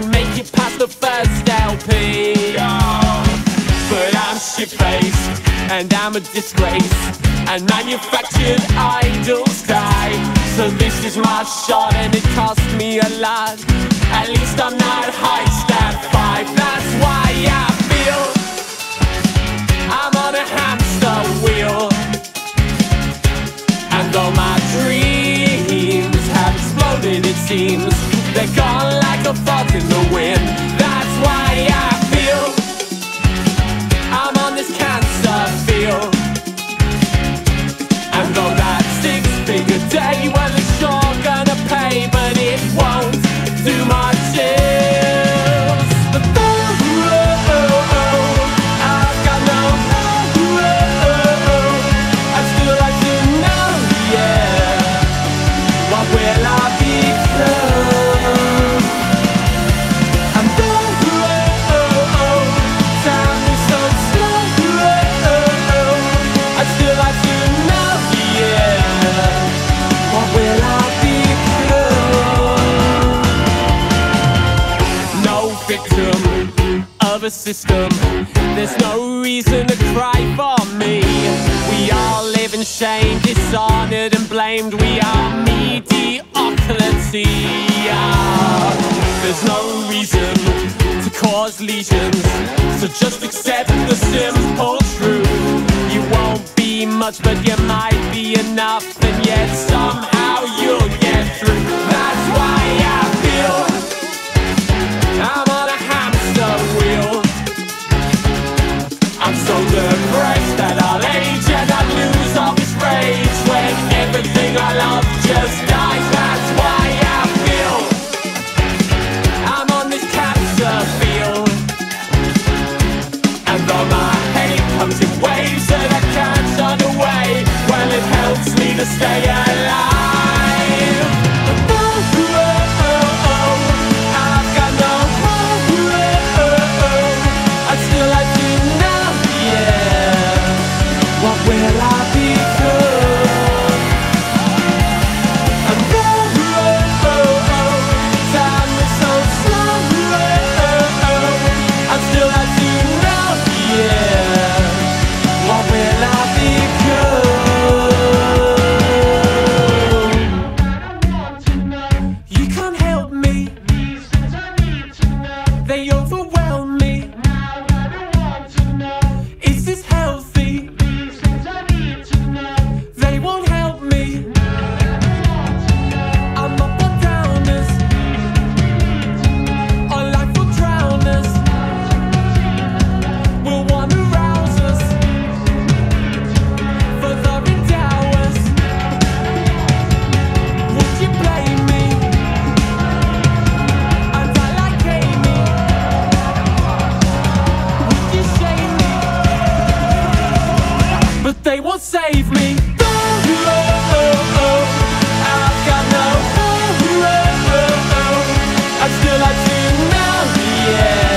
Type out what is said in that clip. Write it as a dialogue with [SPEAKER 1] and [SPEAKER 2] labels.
[SPEAKER 1] can make it past the first LP. But I'm shit faced and I'm a disgrace. And manufactured idols die. So this is my shot and it cost me a lot. At least I'm not Heist At Five. That's why I feel I'm on a hamster wheel. And though my dreams have exploded, it seems they're gone a fog in the wind. Victim of a system. There's no reason to cry for me. We all live in shame, dishonored and blamed. We are mediocrity. There's no reason to cause lesions. So just accept the simple truth. You won't be much, but you might be enough. And yet somehow I'm so depressed that I'll age and I lose all when everything I love just dies. That's why I feel I'm on this cancer field. And though my hate comes in waves I can't turn away, well, it helps me to stay alive. save me. Still now, yeah